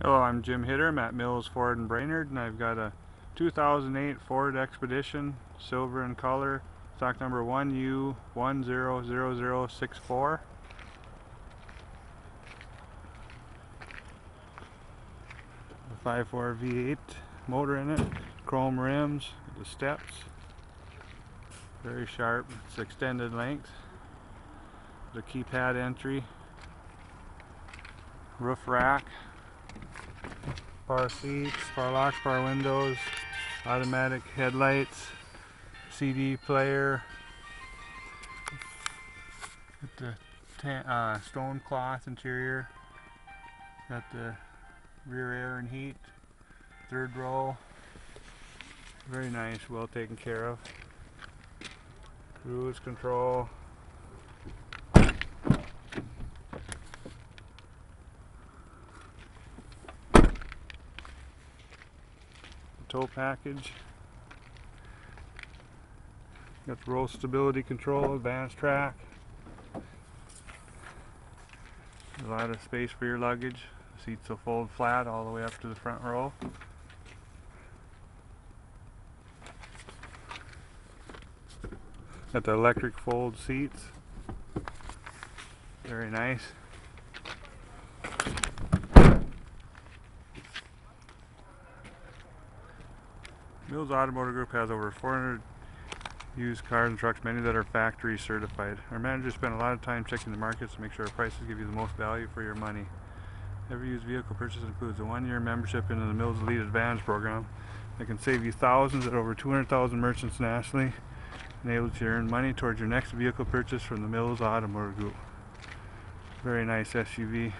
Hello, I'm Jim Hitter. I'm at Mills Ford in Brainerd, and I've got a 2008 Ford Expedition, silver in color, stock number 1U100064. A 5.4 V8 motor in it, chrome rims, the steps, very sharp, it's extended length, the keypad entry, roof rack, power seats, power locks, power windows, automatic headlights, CD player, got the uh, stone cloth interior, got the rear air and heat, third row, very nice, well taken care of, cruise control, tow package. Got the roll stability control, AdvanceTrac. A lot of space for your luggage. Seats will fold flat all the way up to the front row. Got the electric fold seats. Very nice. Mills Automotive Group has over 400 used cars and trucks, many that are factory certified. Our managers spend a lot of time checking the markets to make sure our prices give you the most value for your money. Every used vehicle purchase includes a one-year membership into the Mills Elite Advantage program that can save you thousands at over 200,000 merchants nationally, enables you to earn money towards your next vehicle purchase from the Mills Automotive Group. Very nice SUV.